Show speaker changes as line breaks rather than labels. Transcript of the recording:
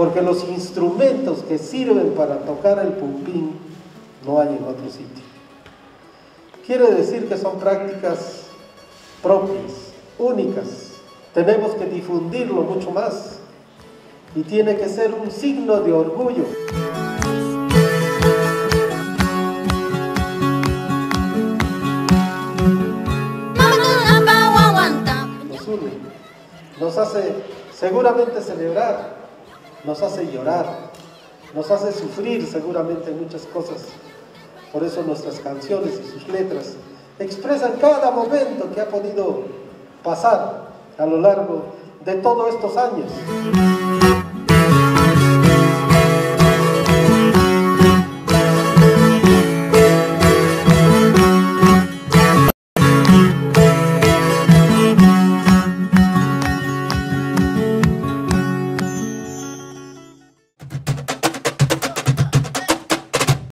porque los instrumentos que sirven para tocar el pumpín no hay en otro sitio. Quiere decir que son prácticas propias, únicas. Tenemos que difundirlo mucho más y tiene que ser un signo de orgullo. Nos une, nos hace seguramente celebrar, nos hace llorar, nos hace sufrir seguramente muchas cosas. Por eso nuestras canciones y sus letras expresan cada momento que ha podido pasar a lo largo de todos estos años.